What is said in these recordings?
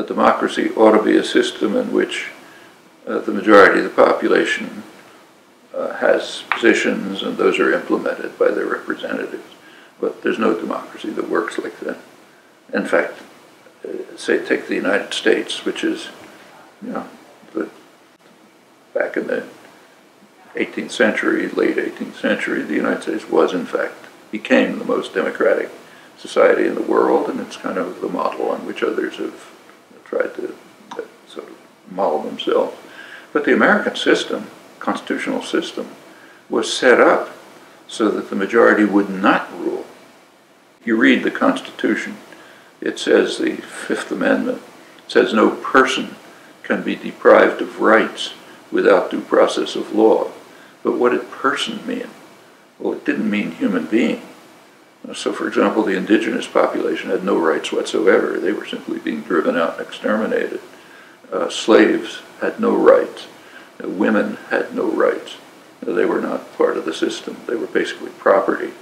a democracy ought to be a system in which uh, the majority of the population uh, has positions and those are implemented by their representatives. But there's no democracy that works like that. In fact, uh, say take the United States, which is, you know, the, back in the 18th century, late 18th century, the United States was in fact, became the most democratic society in the world, and it's kind of the model on which others have tried to uh, sort of model themselves. But the American system, constitutional system, was set up so that the majority would not rule. You read the Constitution, it says the Fifth Amendment says no person can be deprived of rights without due process of law. But what did person mean? Well, it didn't mean human being. So, for example, the indigenous population had no rights whatsoever. They were simply being driven out and exterminated. Uh, slaves had no rights. Uh, women had no rights. Uh, they were not part of the system. They were basically property,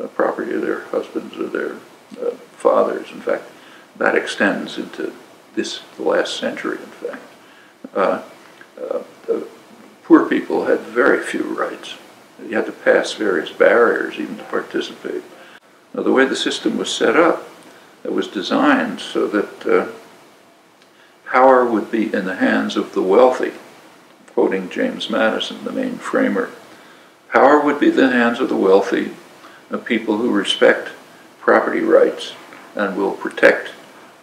uh, property of their husbands or their uh, fathers. In fact, that extends into this the last century. In fact, uh, poor people had very few rights. You had to pass various barriers even to participate. Now, the way the system was set up, it was designed so that uh, power would be in the hands of the wealthy, quoting James Madison, the main framer. Power would be in the hands of the wealthy, of people who respect property rights and will protect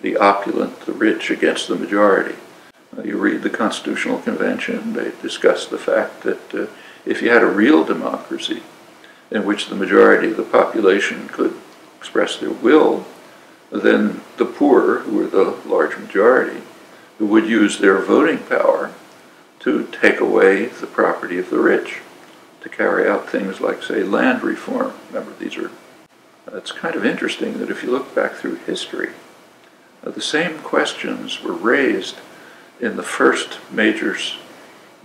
the opulent, the rich, against the majority. You read the Constitutional Convention, they discuss the fact that uh, if you had a real democracy, in which the majority of the population could express their will, then the poor, who were the large majority, who would use their voting power to take away the property of the rich, to carry out things like, say, land reform. Remember, these are, it's kind of interesting that if you look back through history, uh, the same questions were raised in the first major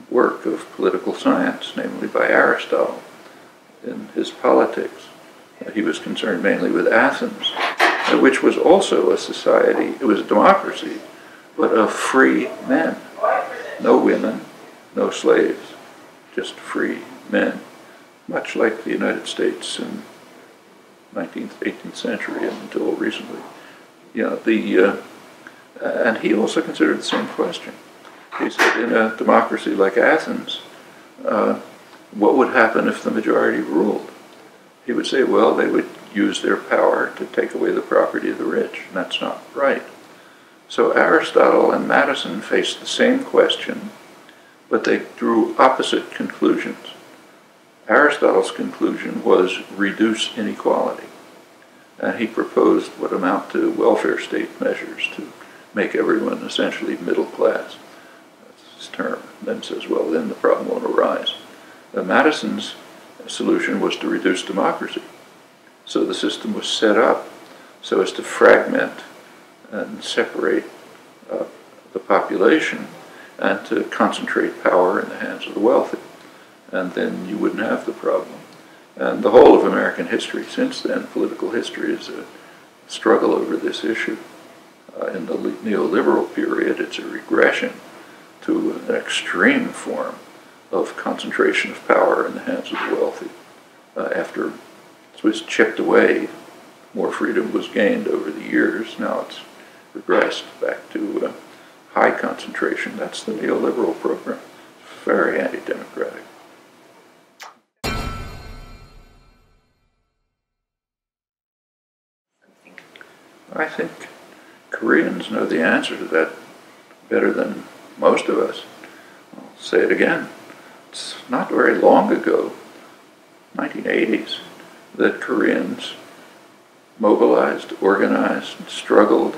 work of political science, namely by Aristotle in his Politics. He was concerned mainly with Athens, which was also a society, it was a democracy, but of free men. No women, no slaves, just free men, much like the United States in 19th, 18th century and until recently. You know, the, uh, and he also considered the same question. He said, in a democracy like Athens, uh, what would happen if the majority ruled? He would say, well, they would use their power to take away the property of the rich, and that's not right. So Aristotle and Madison faced the same question, but they drew opposite conclusions. Aristotle's conclusion was reduce inequality, and he proposed what amount to welfare state measures to make everyone essentially middle class. That's his term. Then says, well, then the problem won't arise. Uh, Madison's solution was to reduce democracy. So the system was set up so as to fragment and separate uh, the population and to concentrate power in the hands of the wealthy. And then you wouldn't have the problem. And the whole of American history since then, political history, is a struggle over this issue. Uh, in the neoliberal period, it's a regression to an extreme form of concentration of power in the hands of the wealthy. Uh, after it was chipped away, more freedom was gained over the years. Now it's regressed back to uh, high concentration. That's the neoliberal program. Very anti-democratic. I think Koreans know the answer to that better than most of us. I'll say it again. It's not very long ago, 1980s, that Koreans mobilized, organized, struggled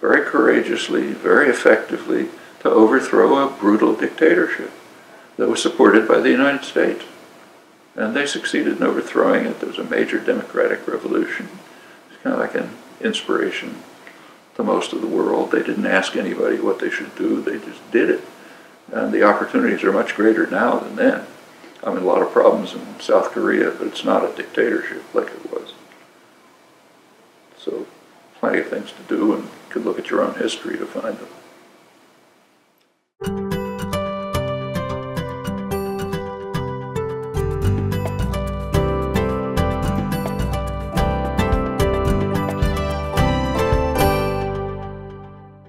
very courageously, very effectively to overthrow a brutal dictatorship that was supported by the United States. And they succeeded in overthrowing it. There was a major democratic revolution. It's kind of like an inspiration to most of the world. They didn't ask anybody what they should do, they just did it. And the opportunities are much greater now than then. I mean, a lot of problems in South Korea, but it's not a dictatorship like it was. So plenty of things to do, and you could look at your own history to find them.